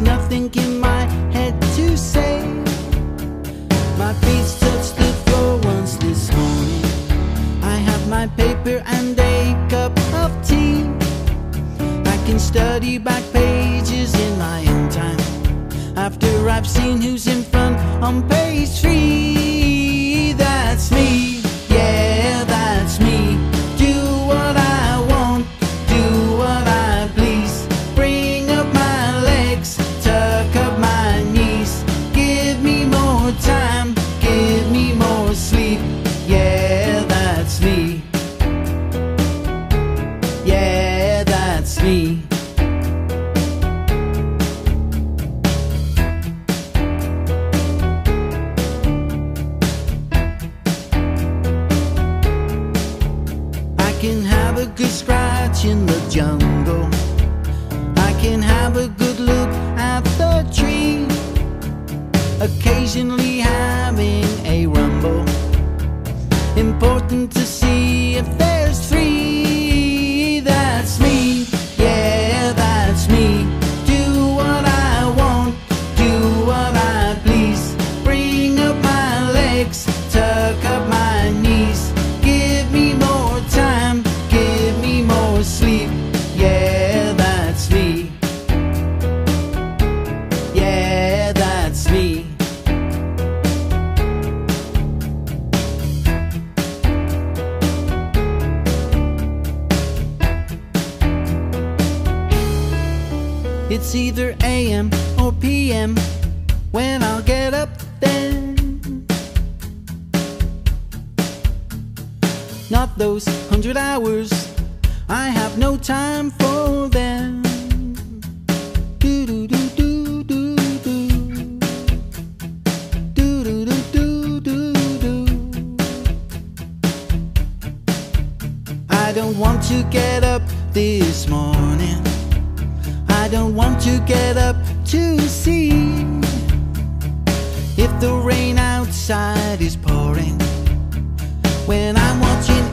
Nothing in my head to say. My feet touched the floor once this morning. I have my paper and a cup of tea. I can study back pages in my own time. After I've seen who's in front on page three, that's me. That's me. I can have a good scratch in the jungle. I can have a good look at the tree. Occasionally having a rumble. Important to see if there's It's either AM or PM when I'll get up then. Not those hundred hours, I have no time for them. Do do do. I don't want to get up this morning. Want to get up to see if the rain outside is pouring. When I'm watching